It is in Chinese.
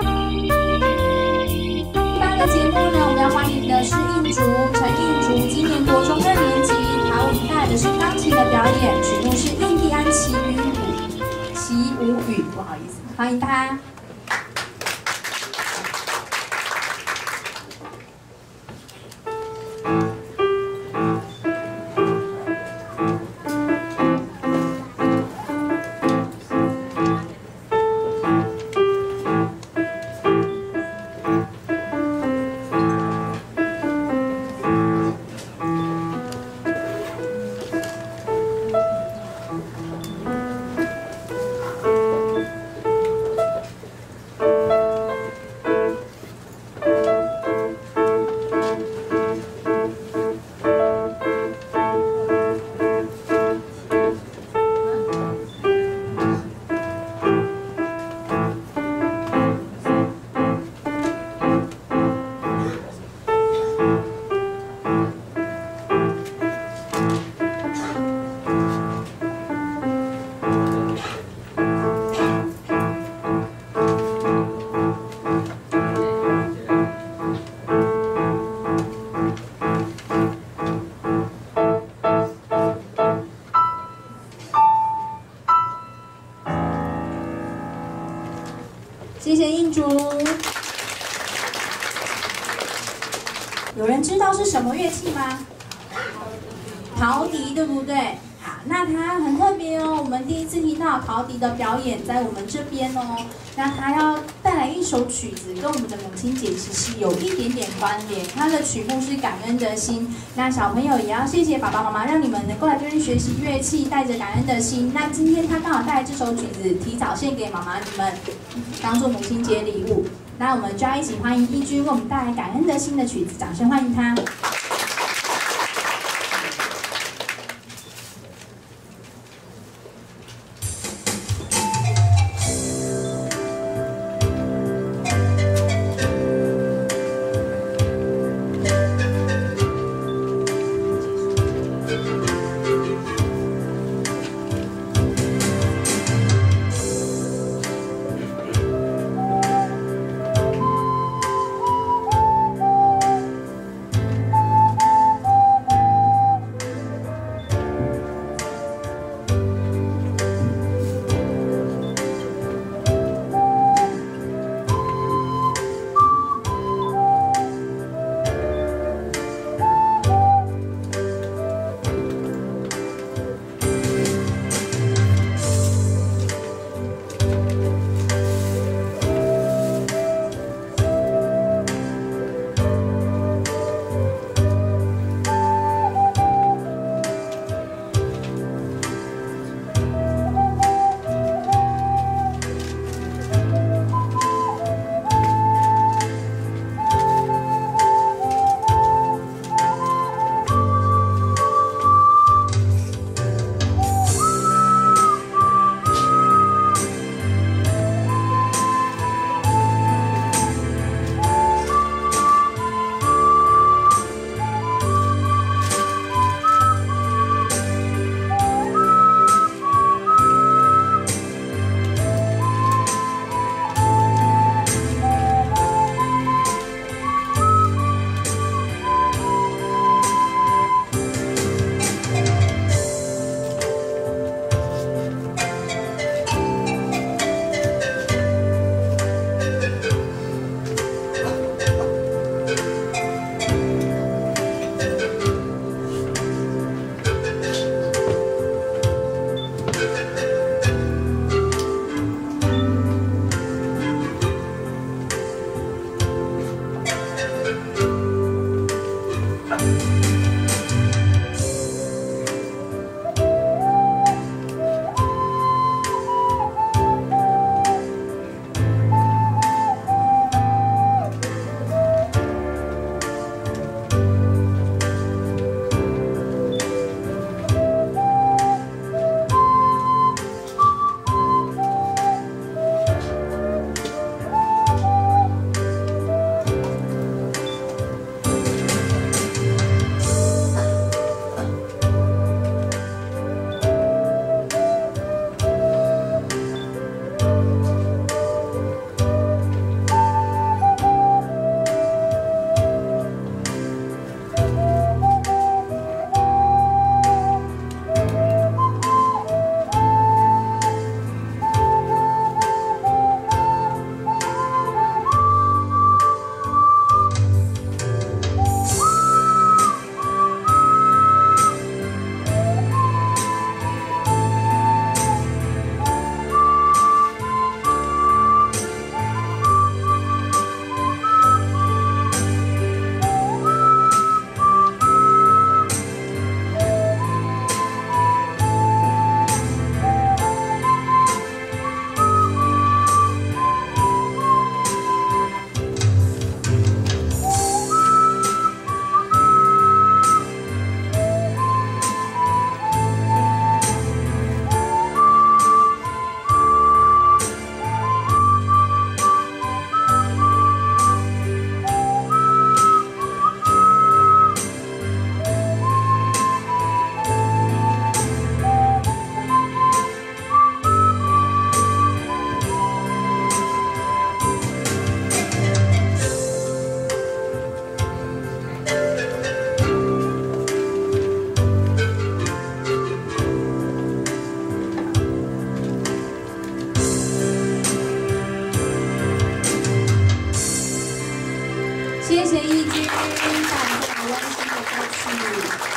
第八个节目呢，我们要欢迎的是印竹陈印竹，今年国中二年级，好我们带来的是钢琴的表演，曲目是《印第安奇语舞》，奇舞语，不好意思，欢迎他。谢谢印竹。有人知道是什么乐器吗？陶笛，对不对？好，那它很特别哦。我们第一次听到陶笛的表演在我们这边哦。那它要来一首曲子，跟我们的母亲节其实有一点点关联。它的曲目是《感恩的心》。那小朋友也要谢谢爸爸妈妈，让你们能够来这边学习乐器，带着感恩的心。那今天他刚好带来这首曲子，提早献给妈妈你们，当做母亲节礼物。那我们就要一起欢迎一军为我们带来感恩的心的曲子，掌声欢迎他。谢义